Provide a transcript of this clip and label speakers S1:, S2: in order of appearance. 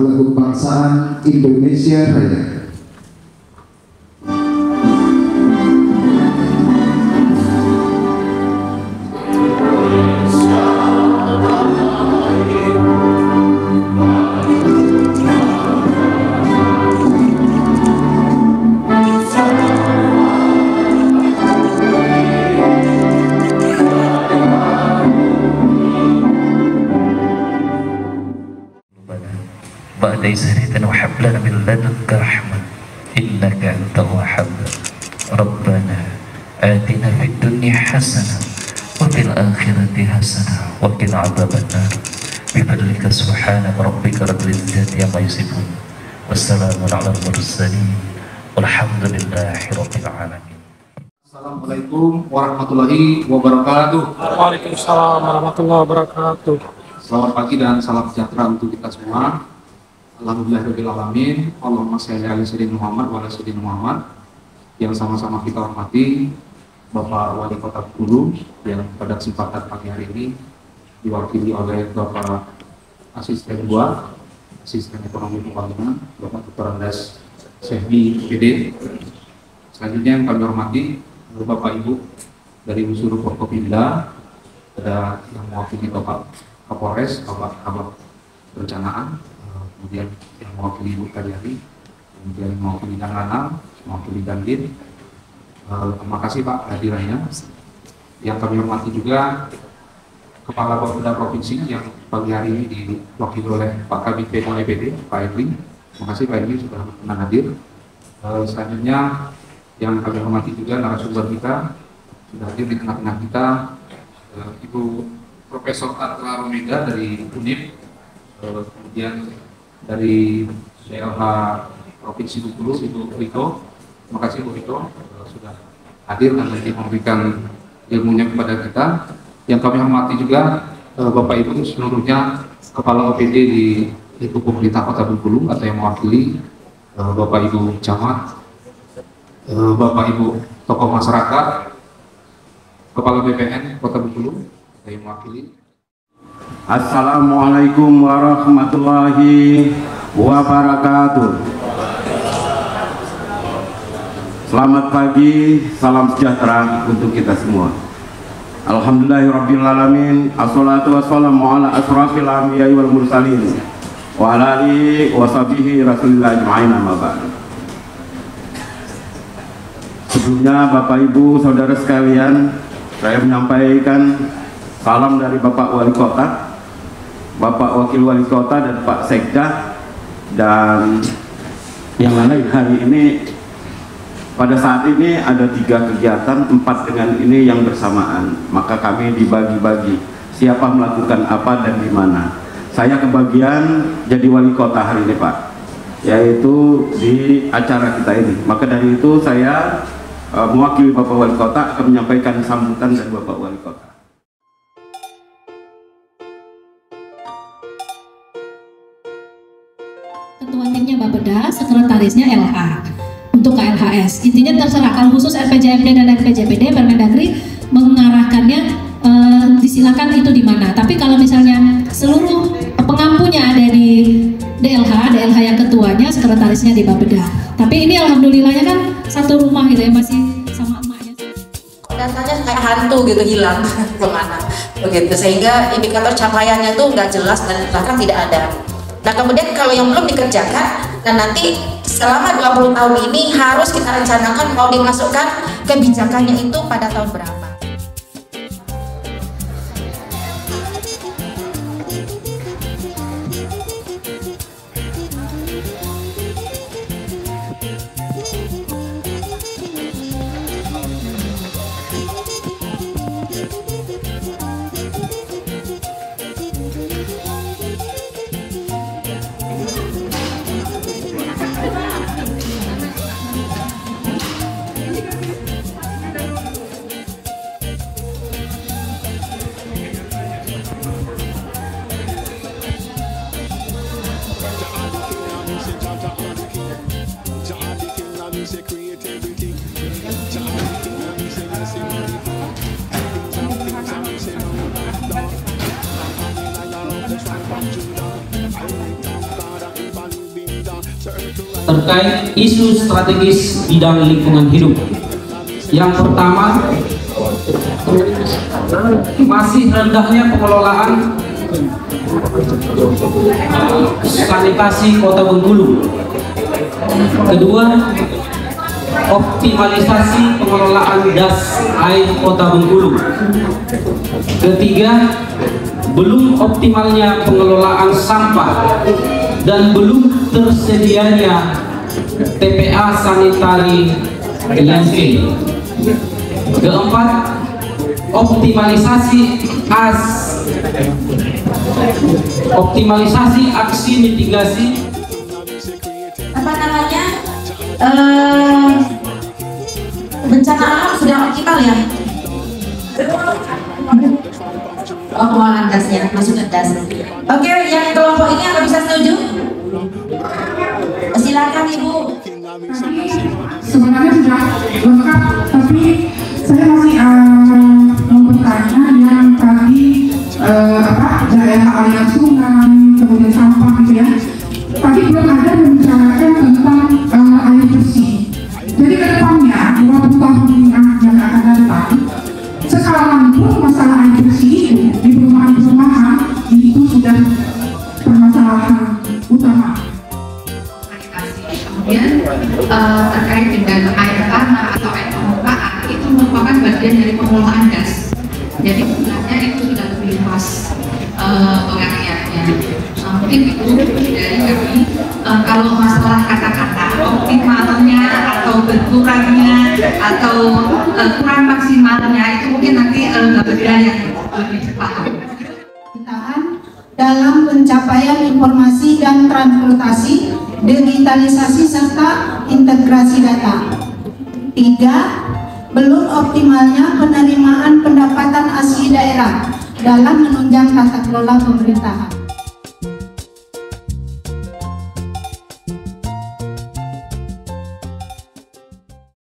S1: lagu kebangsaan Indonesia Raya.
S2: بعد إذ هديتنا وهب لنا من لدنك رحمة إنك أنت الوهاب ربنا آتنا في الدنيا حسنة وفي الآخرة حسنة وقنا عذاب النار بفضلك سبحان ربك رب العزة عما يصفون والسلام على المرسلين والحمد لله رب العالمين
S3: Assalamualaikum warahmatullahi wabarakatuh.
S4: Waalaikumsalam warahmatullahi wabarakatuh.
S3: Selamat pagi dan salam sejahtera untuk kita semua. Alhamdulillahirabbil alamin. Allahumma shalli ala sayyidina Muhammad wa ala sayyidina Muhammad. Yang sama-sama kita hormati Bapak Wali Kota Bengkulu yang pada kesempatan pagi hari ini diwakili oleh Bapak Asisten Dua, Asisten Ekonomi Pembangunan, Bapak Dr. Andas Sehbi PD. Selanjutnya yang kami hormati Bapak Ibu dari unsur Forkopimda, ada yang mewakili Bapak Kapolres, Bapak Kabak Perencanaan, kemudian yang mewakili Ibu Karyari, kemudian mewakili Dan Lanang, mewakili Dandir. Eh, Terima kasih Pak hadirannya. Yang kami hormati juga Kepala Bapeda Provinsi yang pagi hari ini diwakili oleh Pak Kabit PMO EPD, Pak Edwin. Terima kasih Pak Edwin sudah berkenan hadir. Eh, Selanjutnya yang kami hormati juga narasumber kita sudah hadir di tengah-tengah kita eh, Ibu Profesor Atra Romeda dari UNIP eh, kemudian dari DLH Provinsi Bengkulu Ibu Riko terima kasih Bu Riko eh, sudah hadir dan nanti memberikan ilmunya kepada kita yang kami hormati juga eh, Bapak Ibu seluruhnya Kepala OPD di Lingkup Pemerintah Kota Bengkulu atau yang mewakili eh, Bapak Ibu Camat Bapak Ibu tokoh masyarakat, Kepala BPN Kota Bengkulu, saya mewakili.
S5: Assalamualaikum warahmatullahi wabarakatuh. Selamat pagi, salam sejahtera untuk kita semua. Alhamdulillahirrabbilalamin Assalatu wassalamu ala asrafil anbiya wal mursalin Wa ala alihi wa sahbihi rasulillah ba'du Sebelumnya Bapak Ibu Saudara sekalian Saya menyampaikan salam dari Bapak Wali Kota Bapak Wakil Wali Kota dan Pak Sekda Dan yang lain hari ini pada saat ini ada tiga kegiatan, empat dengan ini yang bersamaan. Maka kami dibagi-bagi siapa melakukan apa dan di mana. Saya kebagian jadi wali kota hari ini Pak, yaitu di acara kita ini. Maka dari itu saya uh, mewakili Bapak Wali Kota akan menyampaikan sambutan dari Bapak Wali Kota.
S6: Ketua timnya Bapeda, sekretarisnya LH untuk KLHS. Intinya terserah kalau khusus RPJMD dan RPJPD Permendagri mengarahkannya eh, disilakan itu di mana. Tapi kalau misalnya seluruh pengampunya ada di DLH, DLH yang ketuanya, sekretarisnya di Bapeda. Tapi ini alhamdulillahnya kan satu rumah gitu ya masih sama emaknya.
S7: datanya kayak hantu gitu hilang ke mana begitu sehingga indikator capaiannya tuh nggak jelas dan bahkan tidak ada nah kemudian kalau yang belum dikerjakan dan nanti selama 20 tahun ini harus kita rencanakan mau dimasukkan kebijakannya itu pada tahun berapa
S8: terkait isu strategis bidang lingkungan hidup. Yang pertama, masih rendahnya pengelolaan sanitasi Kota Bengkulu. Kedua, optimalisasi pengelolaan das air Kota Bengkulu. Ketiga, belum optimalnya pengelolaan sampah dan belum tersedianya TPA sanitari landfill. Keempat, optimalisasi as. Optimalisasi aksi mitigasi.
S7: Apa namanya? Eh, bencana alam sudah optimal ya oh pengelolaan dasnya masuk ke das oke yang kelompok ini apa bisa setuju? Silakan ibu.
S9: Sebenarnya sudah lengkap tapi saya masih uh, mau bertanya yang tadi uh, apa daerah aliran
S10: bagian dari pengelolaan gas. Jadi sebenarnya itu sudah lebih eh, pengertiannya Eh, mungkin itu dari kami. Eh, kalau masalah kata-kata optimalnya atau benturannya atau eh, kurang maksimalnya itu mungkin nanti Mbak Bedra yang lebih
S11: pemerintahan dalam pencapaian informasi dan transportasi, digitalisasi serta integrasi data. Tiga, belum optimalnya penerimaan pendapatan asli daerah dalam menunjang tata kelola pemerintahan.